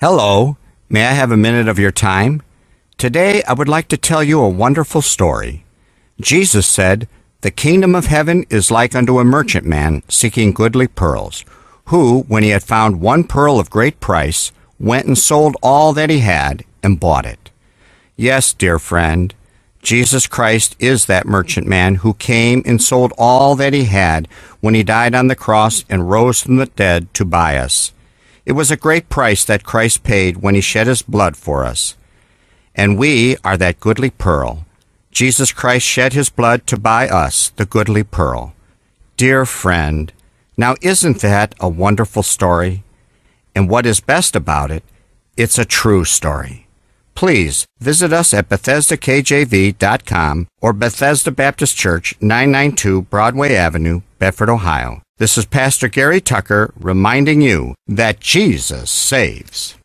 Hello, may I have a minute of your time? Today I would like to tell you a wonderful story. Jesus said, The kingdom of heaven is like unto a merchantman seeking goodly pearls, who, when he had found one pearl of great price, went and sold all that he had and bought it. Yes, dear friend, Jesus Christ is that merchantman who came and sold all that he had when he died on the cross and rose from the dead to buy us. It was a great price that Christ paid when he shed his blood for us. And we are that goodly pearl. Jesus Christ shed his blood to buy us the goodly pearl. Dear friend, now isn't that a wonderful story? And what is best about it, it's a true story. Please visit us at BethesdaKJV.com or Bethesda Baptist Church, 992 Broadway Avenue, Bedford, Ohio. This is Pastor Gary Tucker reminding you that Jesus saves.